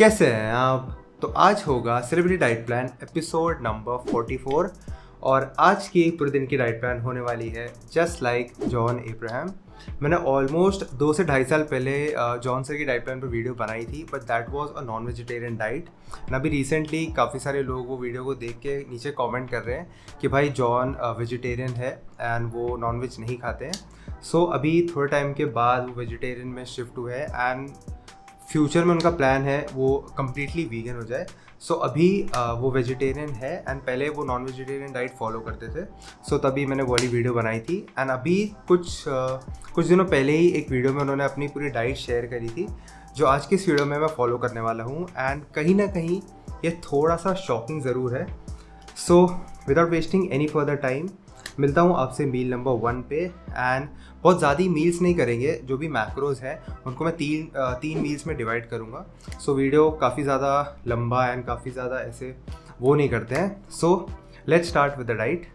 कैसे हैं आप? तो आज होगा celebrity diet plan episode number 44 और आज की पूरे दिन की डाइट प्लान होने वाली है जस्ट लाइक जॉन इब्राहम मैंने ऑलमोस्ट दो से ढाई साल पहले जॉन सर की डाइट प्लान पर वीडियो बनाई थी but that was a non vegetarian diet and अभी रिसेंटली काफ़ी सारे लोग वो वीडियो को देख के नीचे कमेंट कर रहे हैं कि भाई जॉन वेजिटेरियन है एंड वो नॉन वेज नहीं खाते हैं। सो so, अभी थोड़े टाइम के बाद वो वेजिटेरियन में शिफ्ट हुए हैं एंड फ्यूचर में उनका प्लान है वो कम्प्लीटली वीगन हो जाए। सो so, अभी आ, वो वेजिटेरियन है एंड पहले वो नॉन वेजिटेरियन डाइट फॉलो करते थे। सो so, तभी मैंने वाली वीडियो बनाई थी। एंड अभी कुछ आ, कुछ दिनों पहले ही एक वीडियो में उन्होंने अपनी पूरी डाइट शेयर करी थी जो आज की इस वीडियो में मैं फॉलो करने वाला हूँ। एंड कहीं ना कहीं ये थोड़ा सा शॉकिंग ज़रूर है। So without wasting any further time मिलता हूँ आपसे मील नंबर वन पे। एंड बहुत ज़्यादा मील्स नहीं करेंगे जो भी मैक्रोज हैं उनको मैं तीन तीन मील्स में डिवाइड करूँगा। सो वीडियो काफ़ी ज़्यादा लंबा एंड काफ़ी ज़्यादा ऐसे वो नहीं करते हैं। So let's start with the diet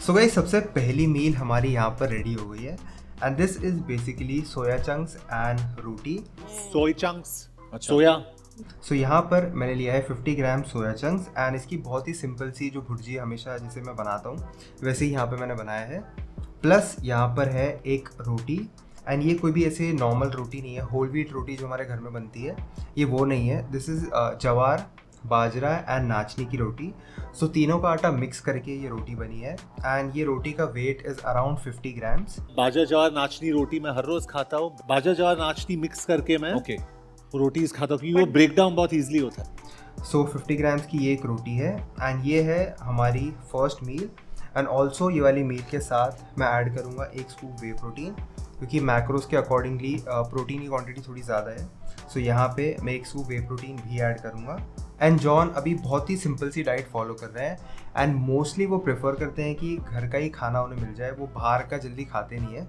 so गई सबसे पहली मील हमारी यहाँ पर रेडी हो गई है। And this is basically soya chunks and roti soya chunks soya so so, यहाँ पर मैंने लिया है 50 ग्राम सोया चंक्स एंड इसकी बहुत ही सिंपल सी जो भुर्जी हमेशा जैसे मैं बनाता हूँ वैसे ही यहाँ पर मैंने बनाया है। प्लस यहाँ पर है एक रोटी एंड ये कोई भी ऐसे नॉर्मल रोटी नहीं है होल व्हीट रोटी जो हमारे घर में बनती है ये वो नहीं है। दिस इज़ जवार बाजरा एंड नाचनी की रोटी। सो so, तीनों का आटा मिक्स करके ये रोटी बनी है एंड ये रोटी का वेट इज़ अराउंड 50 ग्राम्स बाजरा जवार नाचनी रोटी मैं हर रोज खाता हूँ। बाजरा जवार नाचनी मिक्स करके मैं ओके okay. रोटीज खाता हूँ क्योंकि वो ब्रेक डाउन बहुत ईजिली होता है। सो फिफ्टी ग्राम्स की ये एक रोटी है एंड ये है हमारी फ़र्स्ट मील एंड ऑल्सो ये वाली मील के साथ मैं ऐड करूँगा एक स्कूप वे प्रोटीन क्योंकि मैक्रोस के अकॉर्डिंगली प्रोटीन की क्वांटिटी थोड़ी ज़्यादा है। सो so, यहाँ पे मैं एक स्कूप वे प्रोटीन भी ऐड करूँगा। एंड जॉन अभी बहुत ही सिंपल सी डाइट फॉलो कर रहे हैं एंड मोस्टली वो प्रेफर करते हैं कि घर का ही खाना उन्हें मिल जाए वो बाहर का जल्दी खाते नहीं है।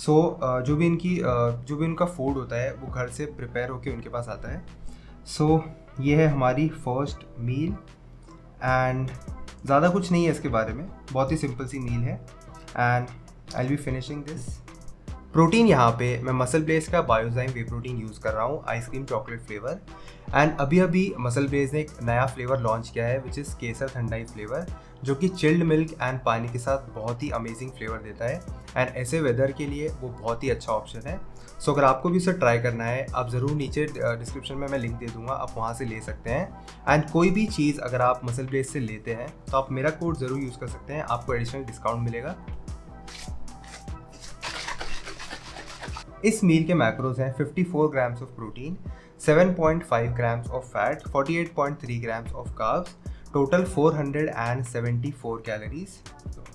सो so, uh, जो भी इनकी uh, जो भी उनका फ़ूड होता है वो घर से प्रिपेयर होके उनके पास आता है। सो so, ये है हमारी फ़र्स्ट मील एंड ज़्यादा कुछ नहीं है इसके बारे में। बहुत ही सिंपल सी मील है। And I will be finishing this protein यहाँ पे मैं मसल ब्लेस का बायोजाइम वे प्रोटीन यूज़ कर रहा हूँ आइसक्रीम चॉकलेट फ्लेवर एंड अभी अभी मसल ब्लेस ने एक नया फ्लेवर लॉन्च किया है which is Kesar thandai flavour जो कि चिल्ड मिल्क एंड पानी के साथ बहुत ही अमेजिंग फ्लेवर देता है. एंड ऐसे वेदर के लिए वो बहुत ही अच्छा ऑप्शन है. सो so, अगर आपको भी उसे ट्राई करना है आप ज़रूर नीचे डिस्क्रिप्शन में मैं लिंक दे दूँगा आप वहाँ से ले सकते हैं. एंड कोई भी चीज़ अगर आप मसल ब्लेस से लेते हैं तो आप मेरा कोड ज़रूर यूज़ कर सकते हैं आपको एडिशनल डिस्काउंट मिलेगा. इस मील के मैक्रोज हैं 54 grams of protein 7.5 grams of fat 48.3 grams of carbs total 474 calories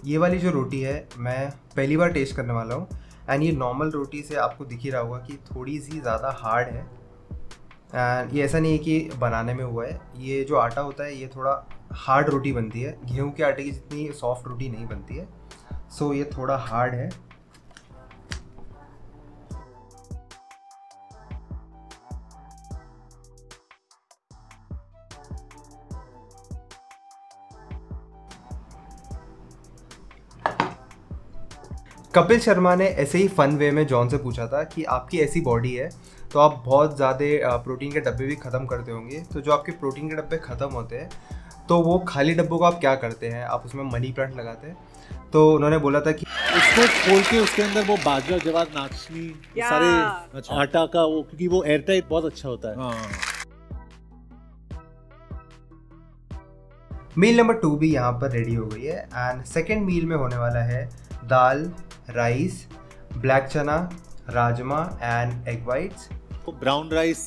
ये वाली जो रोटी है मैं पहली बार टेस्ट करने वाला हूँ। एंड ये नॉर्मल रोटी से आपको दिख ही रहा होगा कि थोड़ी सी ज़्यादा हार्ड है। एंड ये ऐसा नहीं है कि बनाने में हुआ है। ये जो आटा होता है ये थोड़ा हार्ड रोटी बनती है। गेहूँ के आटे की जितनी सॉफ्ट रोटी नहीं बनती है। सो so, ये थोड़ा हार्ड है। कपिल शर्मा ने ऐसे ही फन वे में जॉन से पूछा था कि आपकी ऐसी बॉडी है तो आप बहुत ज़्यादा प्रोटीन के डब्बे भी ख़त्म करते होंगे। तो जो आपके प्रोटीन के डब्बे ख़त्म होते हैं तो वो खाली डब्बों को आप क्या करते हैं? आप उसमें मनी प्लांट लगाते हैं। तो उन्होंने बोला था कि उसको खोल के उसके अंदर वो बाजरा जवाब नाचनी सारे अच्छा। आटा का वो क्योंकि वो एयर टाइट बहुत अच्छा होता है। हाँ। मील नंबर टू भी यहाँ पर रेडी हो गई है एंड सेकेंड मील में होने वाला है दाल राइस ब्लैक चना rajma and egg whites brown rice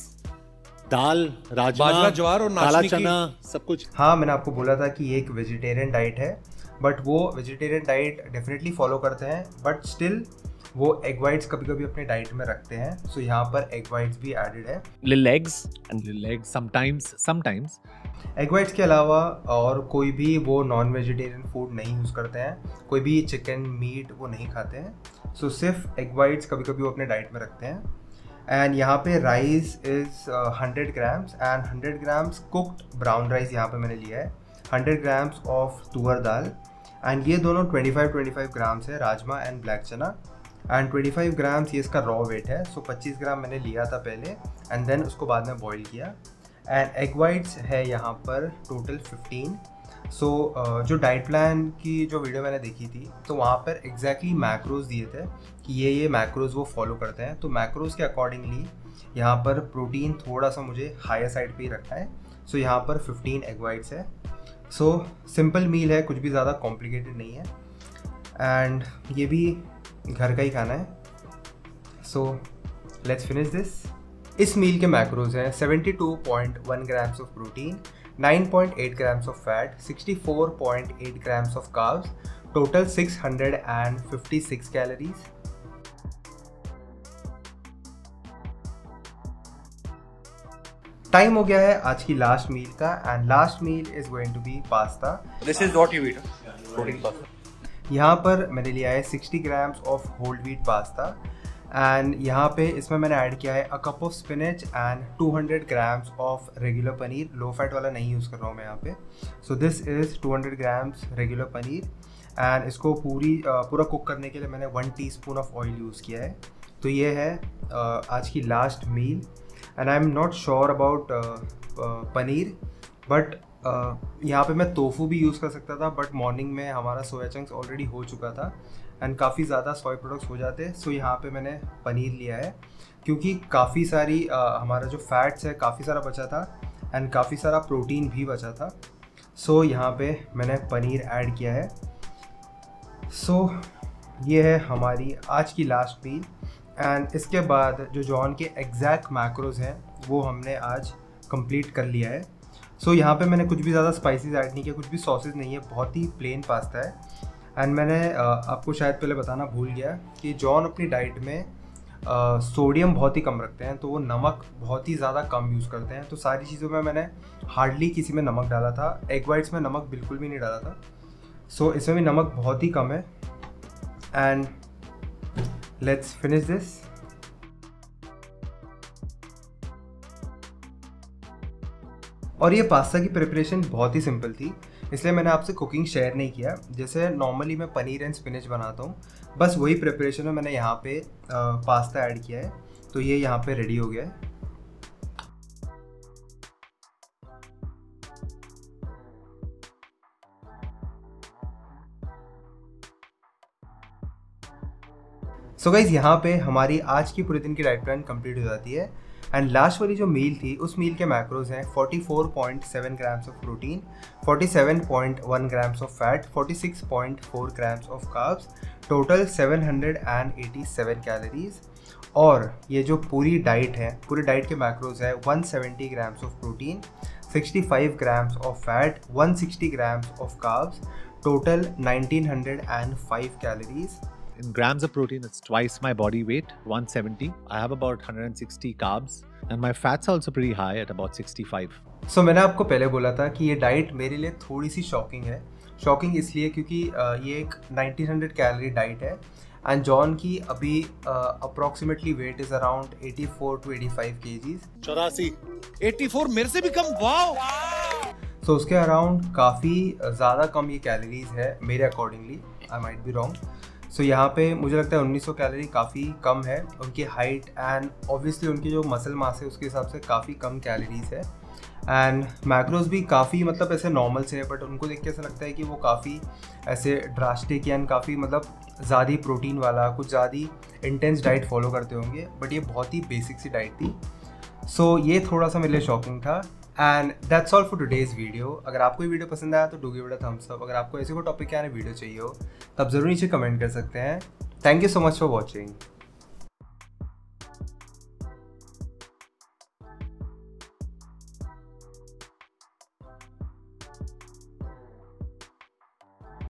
दाल राजमा ज्वार और काला चना सब कुछ। हाँ मैंने आपको बोला था कि ये एक वेजिटेरियन डाइट है बट वो वेजिटेरियन डाइट डेफिनेटली फॉलो करते हैं बट स्टिल वो एग वाइट्स कभी कभी अपने डाइट में रखते हैं सो so यहाँ पर एग वाइट्स भी एडेड है। Lil eggs and lil eggs sometimes sometimes egg whites के अलावा और कोई भी वो नॉन वेजिटेरियन फ़ूड नहीं यूज़ करते हैं कोई भी चिकन मीट वो नहीं खाते हैं सो so, सिर्फ़ एग वाइट्स कभी कभी वो अपने डाइट में रखते हैं। एंड यहाँ पे rice is hundred grams and hundred grams cooked brown rice यहाँ पे मैंने लिया है। हंड्रेड ग्राम्स ऑफ़ तुअर दाल एंड ये दोनों twenty five twenty five grams है राजमा एंड ब्लैक चना एंड 25 ग्राम्स ये इसका रॉ वेट है। सो so 25 ग्राम मैंने लिया था पहले एंड देन उसको बाद में बॉईल किया। एंड एग वाइट्स है यहाँ पर टोटल 15 सो so, जो डाइट प्लान की जो वीडियो मैंने देखी थी तो वहाँ पर एग्जैक्टली मैक्रोज दिए थे कि ये ये मैक्रोज वो फॉलो करते हैं। तो मैक्रोज के अकॉर्डिंगली यहाँ पर प्रोटीन थोड़ा सा मुझे हायर साइड पे ही रखा है। सो so, यहाँ पर 15 एग वाइट्स है। सो सिंपल मील है कुछ भी ज़्यादा कॉम्प्लिकेटेड नहीं है। एंड ये भी घर का ही खाना है। सो लेट्स फिनिश दिस इस मील के मैक्रोज हैं 72.1 grams of protein 9.8 grams of fat 64.8 grams of carbs total 656 calories time हो गया है आज की लास्ट मील का and last meal is going to be pasta this is what you eat protein pasta यहाँ पर मैंने लिया है 60 grams of whole wheat pasta and यहाँ पे इसमें मैंने ऐड किया है a cup of spinach and 200 grams of regular paneer low fat वाला नहीं यूज़ कर रहा हूँ मैं यहाँ पे. So this is 200 grams regular paneer and इसको पूरी पूरा कुक करने के लिए मैंने one teaspoon of oil use किया है. तो ये है आज की last meal and I am not sure about paneer but यहाँ पे मैं तोफू भी यूज़ कर सकता था बट मॉर्निंग में हमारा सोया चंक्स ऑलरेडी हो चुका था एंड काफ़ी ज़्यादा सोया प्रोडक्ट्स हो जाते सो यहाँ पे मैंने पनीर लिया है क्योंकि काफ़ी सारी uh, हमारा जो फैट्स है काफ़ी सारा बचा था एंड काफ़ी सारा प्रोटीन भी बचा था सो so, यहाँ पे मैंने पनीर ऐड किया है सो so, ये है हमारी आज की लास्ट मील एंड इसके बाद जो जॉन के एग्जैक्ट मैक्रोज हैं वो हमने आज कंप्लीट कर लिया है। सो so, यहाँ पे मैंने कुछ भी ज़्यादा स्पाइसेस ऐड नहीं किया कुछ भी सॉसेज नहीं है बहुत ही प्लेन पास्ता है। एंड मैंने आपको शायद पहले बताना भूल गया कि जॉन अपनी डाइट में सोडियम बहुत ही कम रखते हैं तो वो नमक बहुत ही ज़्यादा कम यूज़ करते हैं। तो सारी चीज़ों में मैंने हार्डली किसी में नमक डाला था एग वाइट्स में नमक बिल्कुल भी नहीं डाला था। सो so, इसमें भी नमक बहुत ही कम है। एंड लेट्स फिनिश दिस और ये पास्ता की प्रिपरेशन बहुत ही सिंपल थी, इसलिए मैंने आपसे कुकिंग शेयर नहीं किया। जैसे नॉर्मली मैं पनीर एंड स्पिनच बनाता हूँ, बस वही प्रिपरेशन में मैंने यहाँ पे पास्ता ऐड किया है तो ये यहाँ पे रेडी हो गया है। सो गाइज़ यहाँ पे हमारी आज की पूरे दिन की डाइट प्लान कंप्लीट हो जाती है। एंड लास्ट वाली जो मील थी, उस मील के मैक्रोज हैं 44.7 grams of protein 47.1 grams of fat 46.4 grams of carbs total 787 calories और ये जो पूरी डाइट है, पूरी डाइट के मैक्रोज है 170 grams of protein 65 grams of fat 160 grams of carbs total 1905 calories in grams of protein, it's twice my body weight, 170. I have about 160 carbs, and my fat's are also pretty high at about 65. So मैंने आपको पहले बोला था कि ये diet मेरे लिए थोड़ी सी शॉकिंग है। शॉकिंग इसलिए क्योंकि ये एक 1900 कैलोरी डाइट है। एंड जॉन की अभी approximately weight is around 84 to 85 KGs चौरासी। 84 मेरे से भी कम? वाओ सो उसके अराउंड काफ़ी ज़्यादा कम ये कैलोरीज है मेरे accordingly I might be wrong so यहाँ पे मुझे लगता है 1900 कैलोरी काफ़ी कम है। उनकी हाइट एंड ऑब्वियसली उनकी जो मसल मास है उसके हिसाब से काफ़ी कम कैलोरीज है। एंड मैक्रोज भी काफ़ी मतलब ऐसे नॉर्मल से है बट उनको देख के ऐसा लगता है कि वो काफ़ी ऐसे ड्रास्टिक एंड काफ़ी मतलब ज़्यादा प्रोटीन वाला कुछ ज़्यादा इंटेंस डाइट फॉलो करते होंगे। बट ये बहुत ही बेसिक सी डाइट थी। सो so, ये थोड़ा सा मेरे लिए शॉकिंग था। And that's all for today's video अगर आपको ये वीडियो पसंद आया तो do give it a thumbs up अगर आपको ऐसे कोई टॉपिक के आने वीडियो चाहिए हो तब ज़रूर नीचे कमेंट कर सकते हैं. Thank you so much for watching